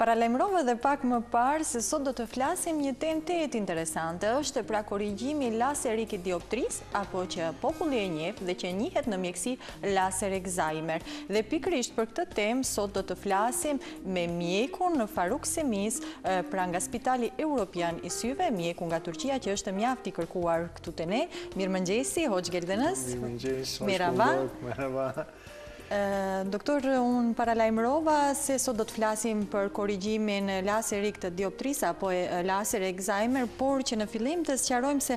Paralajmërova edhe pak më parë se sot do të flasim një temë tejet interesante, është pra korrigjimi laserik i dioptrisë, apo që populli e njeh dhe që njihet në mjekësi laser Excimer dhe pikërisht për këtë temë sot do të flasim me mjekun Faruk Semiz, pra nga Spitali Europian i Syve, mjeku nga Turqia që është mjaft i kërkuar këtu te ne. Mirëmëngjesi, hoş geldiniz. Mirëmëngjes, hoş bulduk, merhaba. Doktor, unë paralajmërova se sot do të flasim për korrigjimin laserik të dioptrisë apo laser Excimer, por që në fillim të sqarojmë se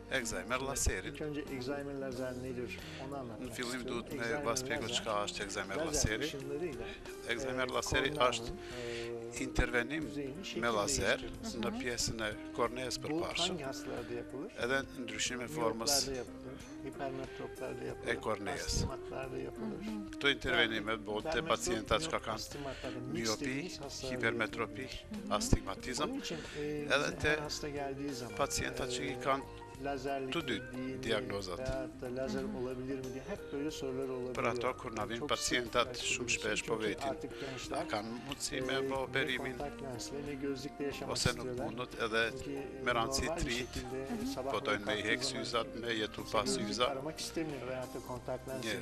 Excimer laseri. Në fillim duhet me ba shpjegu çka është Excimer laseri. Excimer laseri është intervenim me laser në pjesën e kornesë përparshëm edhe ndryshime formës së kornesë. Këto intervenime bohet te pacienta çka kanë miopi, hipermetropi, astigmatizëm, edhe te pacientat që i kanë të dy diagnozat. Për ato kur na vin pacientat shumë shpesh po vetin, a kanë mundësi me bë operimin ose nuk mundët edhe me rëndësi tëritë po dojnë me i hek syzat, me jetu pa syza. Ni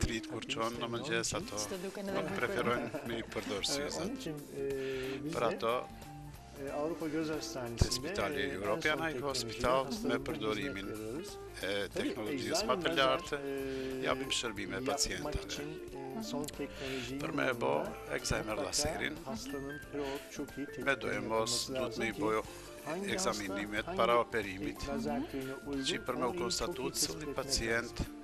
tëritë kur çohen në mëngjes ato, nuk preferojnë me i përdor syzat. Për ato, Te spitali Europian Eye Hospital me përdorimin e teknologjisë më të lartë japim shërbime pacientëve. Për me e bo Excimer laserin, medoemos duhet me i bo ekzaminimet para operimit, që për me u konstatu cili pacient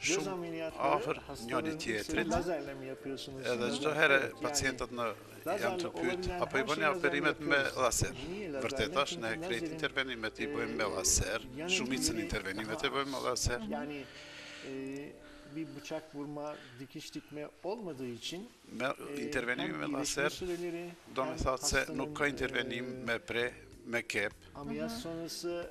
shumë afër njëri tjetrit, edhe çdo herë pacientët na janë tu pyt, a po i bëni operimet me laser. Vërtet është, ne krejt intervenimet i bëjmë me laser, shumicën intervenimet e bëjmë me laser. bir bıçak vurma, dikiş dikme olmadığı için intervenimi me laser do të thotë se nuk ka intervenim me pre me kep. Ameliyat sonrası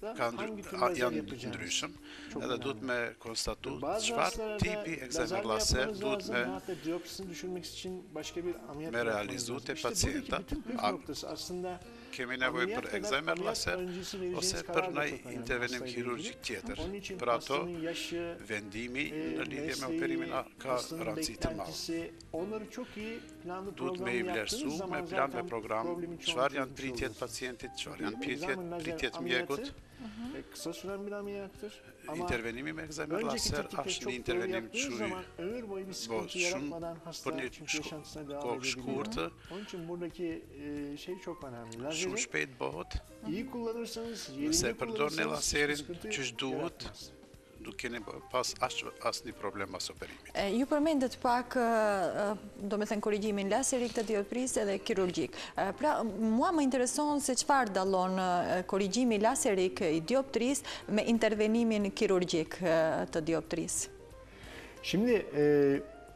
ka janë ndryshëm edhe duhet me konstatu çfarë tipi Excimer laser duhet me realizu te pacientat a kemi nevojë për Excimer laser ose për naj intervenim kirurgjik tjetër për ato vendimi në lidhje me operimin ka rëndësi të madhe Duhet me i vlerësu me plan me program çfarë janë pritjet pacientit, çfarë janë pritjet, pritjet mjekut. Intervenimi me excimer laser është një intervenim që bëhet shumë për një kohë shkurtë, shumë shpejt bëhet, nëse përdor një laserin qysh duhet, nuk kemi pas asni problem pas operimit. Ju përmendët pak, do me thënë korrigjimin laserik të dioptrisë edhe kirurgjik. Pra, mua më intereson se çfarë dallon korrigjimi laserik i dioptrisë me intervenimin kirurgjik të dioptrisë? Shihni,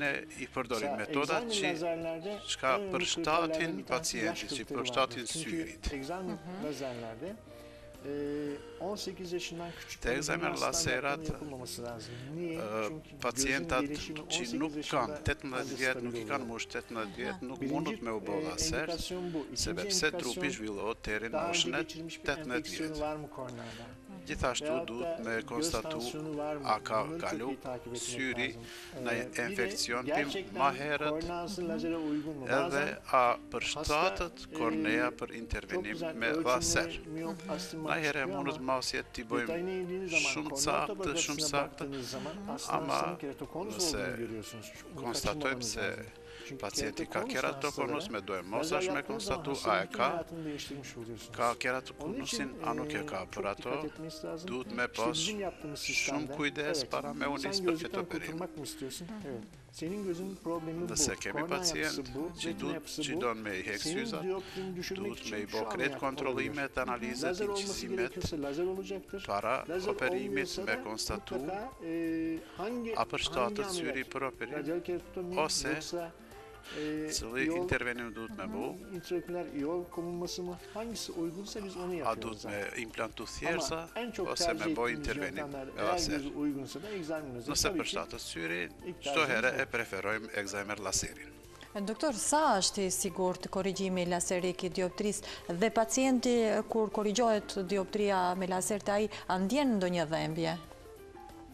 Ne i përdorim metodat që çka përshtatin pacientit, që përshtatin syrit. Të excimer laserat, pacientat që nuk kanë 18 vjet, nuk i kanë mush 18 vjet, nuk mundet me u bo laser, sebepse trupi zhvillohet deri n'moshën e 18 vjet. Gjithashtu duhet me konstatu a ka kalu syri naj infeksion dhimë ma herët edhe a përshtatet kornea për intervenim me laser. Najherë mundet masjet t'i bëjmë shumë caktë, shumë caktë, ama nëse konstatojmë se Pacienti ka keratokonus medoemos asht me konstatu a e ka, ka keratokonusin a nuk e ka, për ato duhet me pas shumë kujdes para me nis për këtë operim. Nëse kemi pacient që don me i hek syzat, duhet me i bo krejt kontrollimet, analizat, inçizimet, para operimit me konstatu A përshtatet syri për operim? Ose, cili intervenim duhet me bo? A duhet me implantu thjerrëza, ose me bo intervenim me laser? Nëse përshtatet syri, çdo herë e preferojmë excimer laserin. Doktor, sa është i sigurt korrigjimi laserik i dioptrisë dhe pacienti kur korrigjohet dioptria me laser te ai, a ndjen ndonjë dhembje?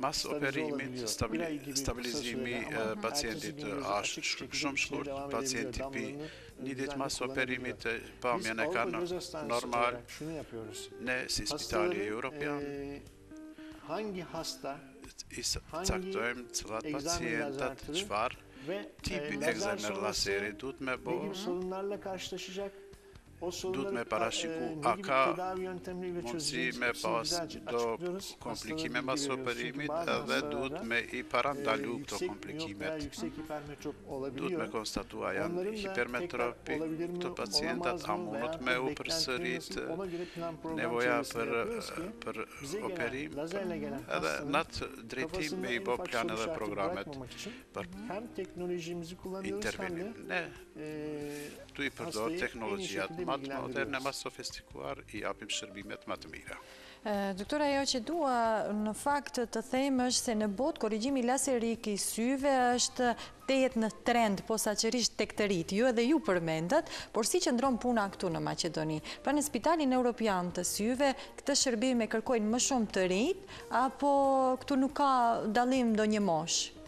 Mas operimit, stabilizimi pacientit asht shumë shkurt, pacienti pi një ditë mas operimit pamjen e kanë normal, ne si spitali Europian, i caktojmë cilat pacientat çfarë tipi excimer laseri duhet me bo, Duhet me parashiku a ka mundësi me pas do komplikime mas operimit edhe duhet me i parandalu këto komplikimet. Duhet me konstatu a janë hipermetropi këta pacientat, a mundët me u përsërit nevoja për operim edhe nat drejtim me i bo plan edhe programet për intervenim. Tu i përdor teknologjitë ma të moderne, ma të sofistikuar, i japim shërbimet ma të mira. Doktor, ajo që dua në fakt të them është se në botë korrigjimi laserik i syve është tejet në trend, posaçërisht tek të rinjtë, ju edhe ju përmendët, por si qëndron puna këtu në Maqedoni. Pra në spitalin europian të syve, këtë shërbim e kërkojnë më shumë të rinjtë, apo këtu nuk ka dallim ndonjë moshë?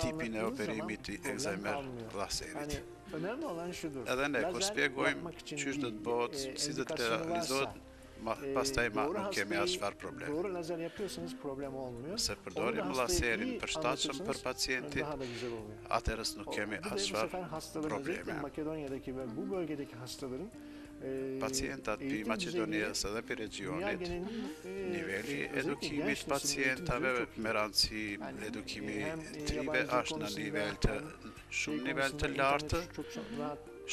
tipin e operimit të ekzajmer laserit. Edhe ne, kur shpjegojmë qysh do të bohet, si do të realizohet, pastaj ma nuk kemi asçfarë problem. Se përdorim laserin përshtatshëm për pacientin, atëherës nuk kemi asçfarë probleme. pacientat pi Maqedonisë dhe pi regjionit, niveli edukimit pacientave me rëndësi edukimi i tyre është në nivel të shumë nivel të lartë,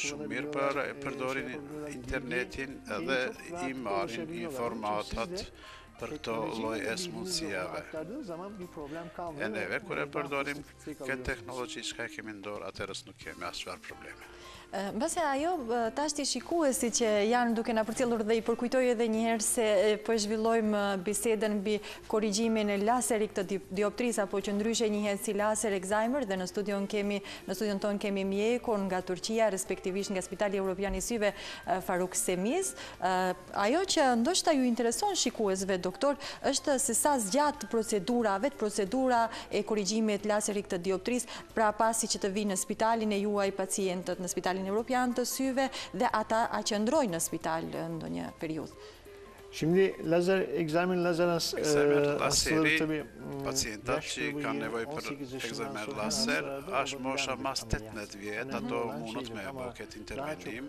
shumë mirë e përdorin internetin dhe i marrin informatat për këto lloje sëmundjeve. E neve kur e përdorim Këtë teknologji çka e kemi n'dorë, atëherës nuk kemi asçfarë probleme. Mbase ajo, tashti shikuesit që janë duke na përcjellur dhe i përkujtoj edhe njëherë se po zhvillojmë bisedën mbi korrigjimin laserik të dioptrisë, apo që ndryshe njihet si laser ekzajmer dhe në studion kemi, në studion tonë kemi mjekun nga Turqia, respektivisht nga Spitali Europian i Syve Faruk Semiz, Ajo që ndoshta ju intereson shikuesve, doktor, është se sa zgjat procedura, vetë procedura e korrigjimit laserik të dioptrisë, pra pasi që të vijnë në spitalin e juaj pacientët, në Spitalin Europian të Syve dhe ata a qëndrojnë në spital ndonjë periudhë. Şimdi, lazer, ekzajmer lazer as... Ekzajmer laseri, pacientat që kanë nevojë për ekzajmer laser, është mosha mas 18 vjetë, ato mundët me e bo këtë intervenim,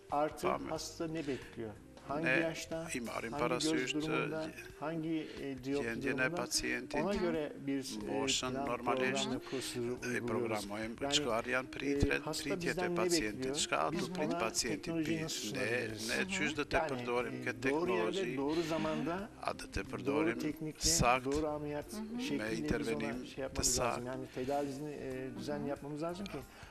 Ne i marrim parasysh gjendjen e pacientit, moshën normalisht, dhe i programojmë çka janë pritjet e pacientit, çka do të pret pacienti pi neve, ne qysh do të përdorim këtë teknologji, a do të përdorim saktë, me intervenim të saktë.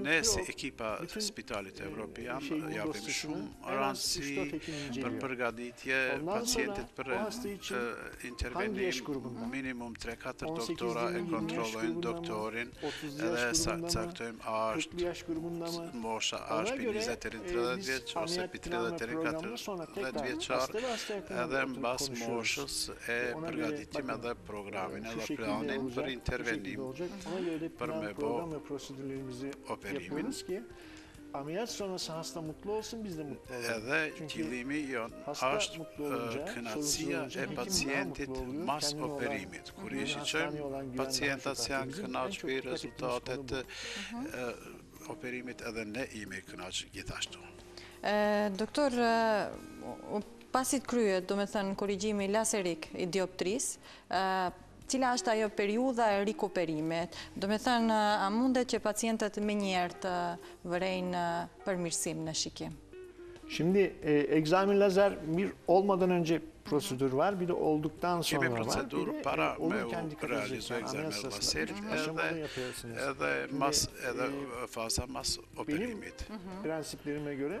Ne si ekipa të Spitalit Evropian japim shumë rëndësi për përgatitje pacientit për intervenim, minimum 3-4 doktora e kontrollojnë doktorin edhe caktojmë a është mosha a është për 20 deri në 30 vjeç ose për 30 deri në 40 vjeçar edhe mbas moshës e përgatitim edhe programin edhe planin për intervenim. për me bo operimin. Edhe qëllimi jonë është kënaqësia e pacientit mas operimit. Kur i shiqojmë pacientat se janë kënaqë prej rezultatet operimit edhe ne jemi kënaqë gjithashtu. Doktor, pasi të kryhet, domethënë, korrigjimi laserik i dioptrisë, Cila është ajo periudha e rikuperimit? Domethënë, a mundet që pacientët menjëherë të vërejnë përmirësim në shikim? Şimdi, excimer lazer bir olmadan önce prosedür var, bir de olduktan sonra var. Kemi procedurë para me u realizu excimer laserit edhe edhe faza mas operimit. Prensiplerime göre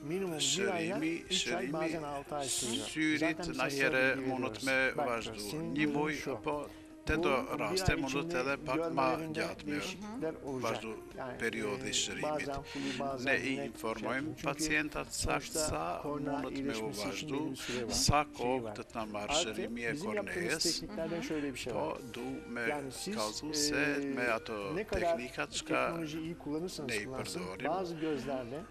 Shërimi, shërimi i syrit nganjëherë mundet me vazhdu, një muj, po te do raste mundet edhe pak ma gjatë me vazhdu periodi i shërimit. Ne i informojmë pacientat sakt sa mundet me u vazhdu, sa kohë do të na marrë shërimi e kornejes, po du me kallzu se me ato teknikat çka ne i përdorim,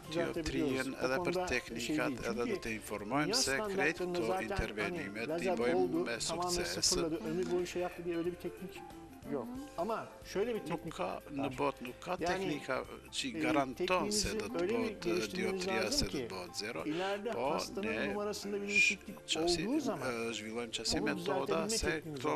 dioptrinë edhe për teknikat edhe do të informojmë se krejt këto intervenimet i bëjmë me sukses. Yok. Ama şöyle bir teknik. Nuk ka, në botë nuk ka teknika që i garanton se do të bohet dioptria se do të bohet zero, po ne qasi, zhvillojmë qasi metoda se këto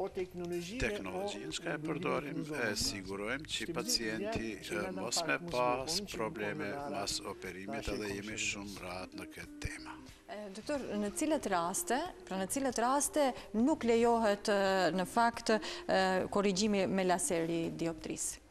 Teknologjinë që e përdorim e sigurojmë që pacienti mos me pas probleme pas operimit edhe jemi shumë rahat në këtë tema. Doktor, në cilat raste, pra në cilat raste nuk lejohet në fakt korrigjimi me laser i dioptrisë?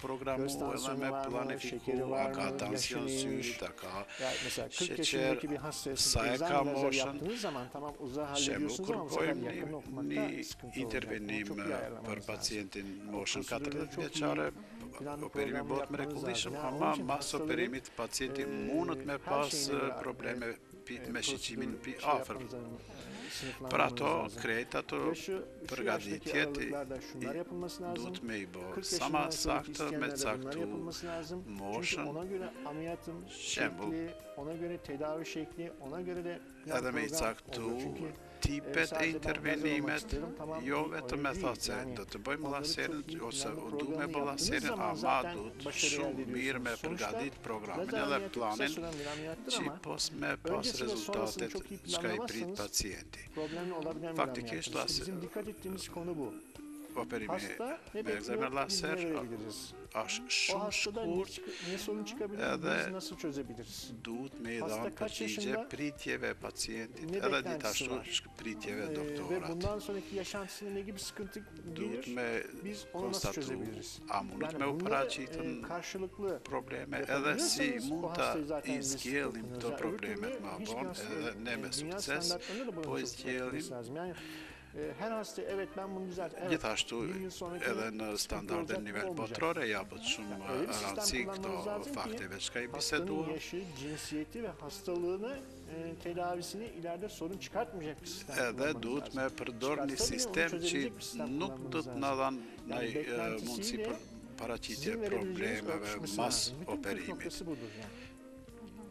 programu edhe me planifiku, a ka tension syrit, a ka sheqer, sa e ka moshën, se me kriju një intervenim për pacientin moshën 40-vjeçare, operimi bëhet mrekullueshëm, ama mas operimit pacienti mundet me pas probleme Pi me shiqimin pi afër. Për ato, krejt ato përgatitjet i duhet me i bo. Sa ma saktë me caktu moshën, shembul, edhe me i caktu Tipet e intervenimit, jo vetëm me thotë se do të bëjmë laserin, ose u du me ba laserin, ama duhet shumë mirë me përgadit programin edhe planin, që pos me pas rezultatet çka i prit pacienti. Faktikisht laserin, Po për me excimer laser është shumë shkurt edhe duhet me i dhanë përgjigje pritjeve pacientit edhe gjithashtu pritjeve doktorat duhet me konstatu a mundet me u paraqitën probleme edhe si mund t'i zgjedhim këto problemet ma vonë edhe ne me sukses po i zgjedhim Gjithashtu, edhe në standarde në nivel botëror i japin shumë rëndësi këto fakteve çka i biseduar. Edhe duhet me përdor një sistem që nuk do të na dhanë mundësi për paraqitje problemeve mas operimit.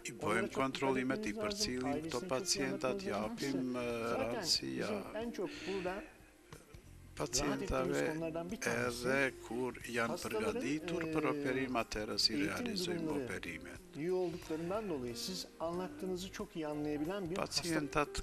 I bëjmë kontrollimet, i përcillim këto pacientat, japim rëndësi pacientave edhe kur janë përgaditur për operim, atëherë i realizojmë operimet. Pacientat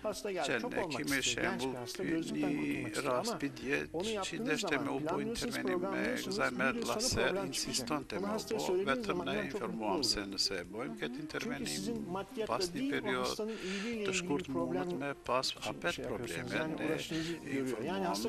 Qe ne kemi shembull ky nji rast prej dje qi deshte me u bo intervenim me excimer laser insistonte me u bo vetëm ne informuam se nëse e bojm ket intervenim pas nji period të shkurt mundet me pas apet probleme ne informuam se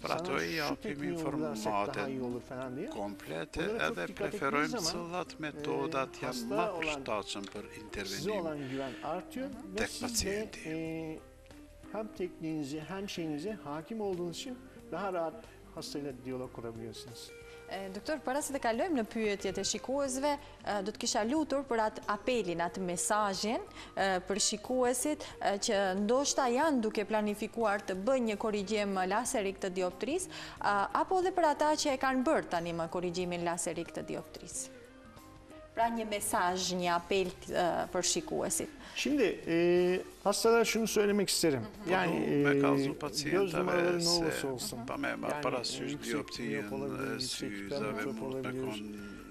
Për ato i japim informata komplete edhe preferojmë cilat metodat janë ma përshtatshëm për intervenim te pacienti. Hem tekniğinizi hem şeyinize hakim olduğunuz için daha rahat hastayla diyalog kurabiliyorsunuz. Doktor, para se të kalojmë në pyetjet e shikuesve, Do të kisha lutur për atë apelin, atë mesazhin për shikuesit që ndoshta janë duke planifikuar të bëjnë një korrigjim laserik të dioptrisë, apo dhe për ata që e kanë bërë tani më korrigjimin laserik të dioptrisë. Pra një mesazh, një apel për shikuesit. Şimdi e, hastalara şunu söylemek isterim. Mhm. Yani e, me kalzu pacientave se pa me marrë parasysh dioptrinë e syzave mund me konë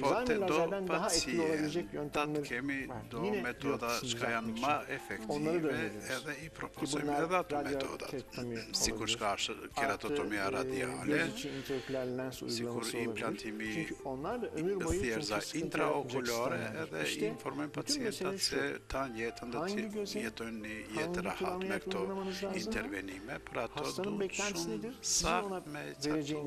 Po te do pacienta kemi do metoda çka janë ma efektive edhe i propozim edhe atë metodat sikur çka është keratotomia radiale sikur implantimi thjerza intraokulare edhe i informojmë pacientat se tanë jetën do të jetojnë një jetë rahat me këto intervenime pra ato duhet shumë sa me caktu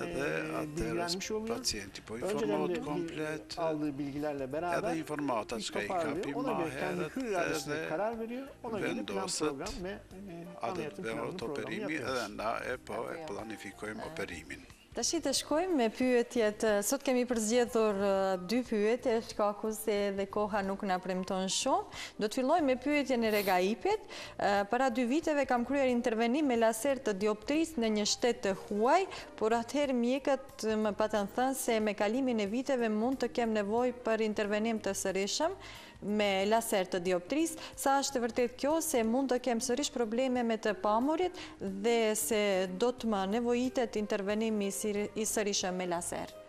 edhe atëherë pacienti po informohet komplet edhe informatat çka i kapi ma herët edhe vendoset a të bëhet operimi edhe na e po e planifikojmë operimin. Tashi të shkojmë me pyetjet, sot kemi përzgjedhur dy pyetje, shkaku se edhe koha nuk na premton shumë, do të fillojmë me pyetjen e Regaipit, Para dy viteve kam kryer intervenim me laser të dioptrisë në një shtet të huaj, por atëherë mjekët më patën thënë se me kalimin e viteve mund të kem nevojë për intervenim të sërishëm me laser të dioptrisë. Sa është e vërtetë kjo se mund të kem sërish probleme me të pamurit dhe se do të më nevojitet intervenim i sërishëm me laser?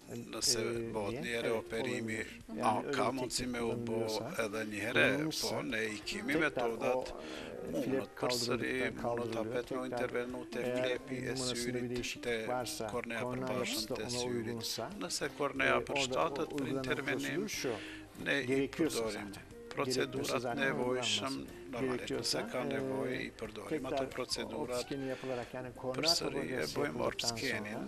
Nëse bëhet një herë operimi, a ka mundësi me u bo edhe një herë, po ne i kemi metodat, mundet përsëri, mundet apet me u intervenu te flepi e syrit, te kornea përparme të syrit, nëse kornea përshtatet për intervenim, ne i përdorim procedurat e nevojshme, normalisht nëse ka nevojë i përdorim ato procedurat, përsëri e bëjmë orpskenin,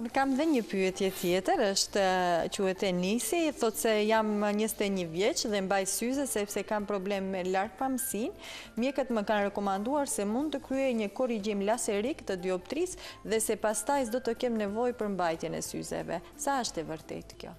Unë kam dhe një pyetje tjetër, është quhet Enisi, thotë se jam 21 vjeç dhe mbaj syze sepse kam problem me largpamësinë. Mjekët më kanë rekomanduar se mund të kryej një korrigjim laserik të dioptrisë dhe se pastaj s'do të kem nevojë për mbajtjen e syzeve. Sa është e vërtetë kjo?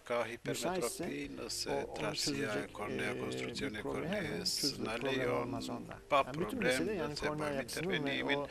Ka hipermetropi nëse trashësia e kornea konstruksioni i kornesë na lejon pa problem do të bëjmë intervenimin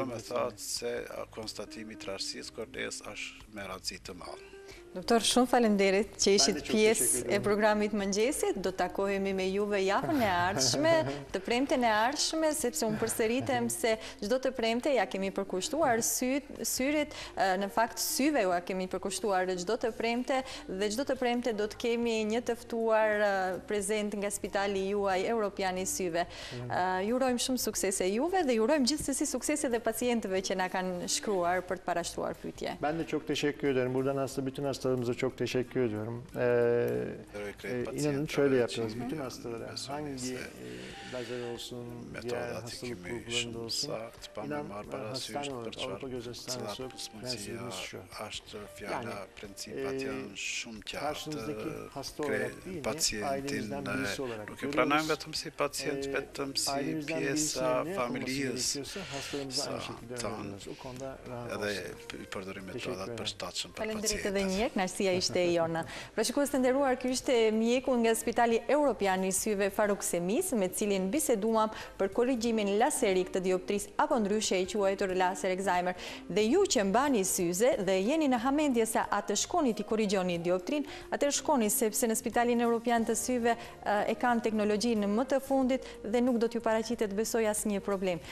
domethënë se konstatimi i trashësisë kornesë është me rëndësi të madhe. Doktor shumë faleminderit që ishit pjesë e programit mëngjesit do takohemi me juve javën e ardhshme të premten e ardhshme sepse unë përsërita se çdo të premte ia kemi përkushtuar sytë syrit, në fakt syve ua kemi përkushtuar çdo të premte dhe çdo të premte do të kemi një të ftuar prezent nga spitali juaj Europian i syve. Mm. Ju urojmë shumë suksese juve dhe ju urojmë gjithsesi suksese dhe pacientëve që na kanë shkruar për të parashtruar pyetje. Ben de çok teşekkür ederim. Buradan aslında bütün hastalarımıza çok teşekkür ediyorum. Ee, inanın şöyle yapıyoruz. Bütün hastalara hangi Metodat i kemi shumë saktë pa marrë parasysh për çfarë cila sëmundje është fjala principat janë shumë qartë krejt pacientin nuk e pranojmë vetëm si pacient vetëm si pjesa familjes sonë edhe i përdorim më të përshtatshëm për pacientat. edhe një, knaqsia ishte e jona. Pra shikues të nderuar, ky ishte mjeku nga Spitali Europian i Syve Faruk Semiz, me cilin biseduam për korrigjimin laserik të dioptrisë apo ndryshe e quajtur laser ekzimer. Dhe ju që mbani syze dhe jeni në hamendje se a të shkoni ta korrigjoni dioptrinë, atëherë shkoni sepse në Spitalin Europian të Syve e kanë teknologjinë më të fundit dhe nuk do t'ju paraqitet besoj asnjë problem.